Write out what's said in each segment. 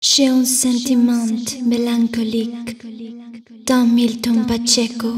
J'ai un sentiment mélancolique dans Milton Pacheco.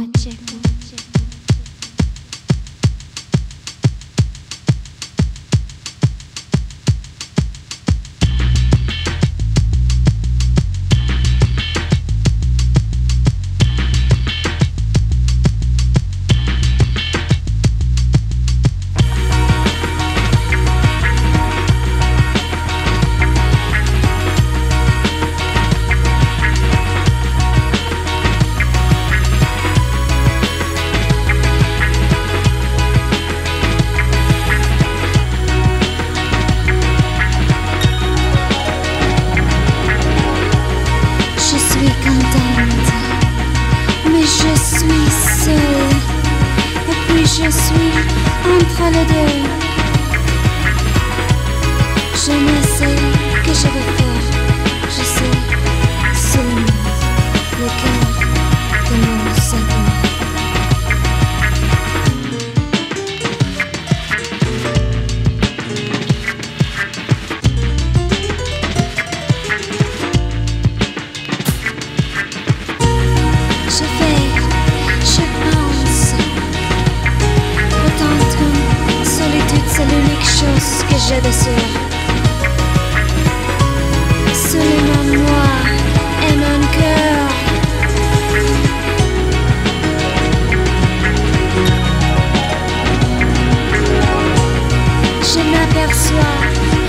precious sweet soul, a precious sweet and holiday. je désire. Seulement moi et mon cœur. Je m'aperçois.